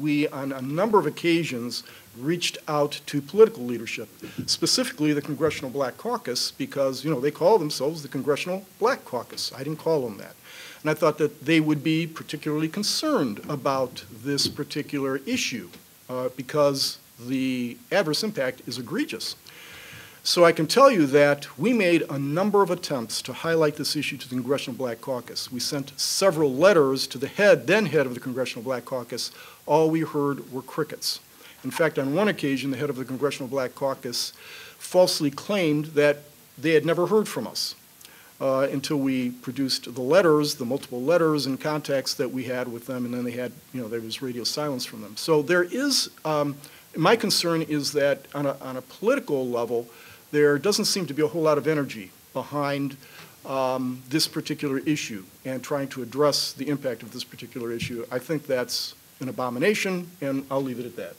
we, on a number of occasions, reached out to political leadership, specifically the Congressional Black Caucus, because, you know, they call themselves the Congressional Black Caucus. I didn't call them that. And I thought that they would be particularly concerned about this particular issue uh, because the adverse impact is egregious. So I can tell you that we made a number of attempts to highlight this issue to the Congressional Black Caucus. We sent several letters to the head, then head of the Congressional Black Caucus. All we heard were crickets. In fact, on one occasion, the head of the Congressional Black Caucus falsely claimed that they had never heard from us uh, until we produced the letters, the multiple letters and contacts that we had with them, and then they had, you know, there was radio silence from them. So there is, um, my concern is that on a, on a political level, there doesn't seem to be a whole lot of energy behind um, this particular issue and trying to address the impact of this particular issue. I think that's an abomination, and I'll leave it at that.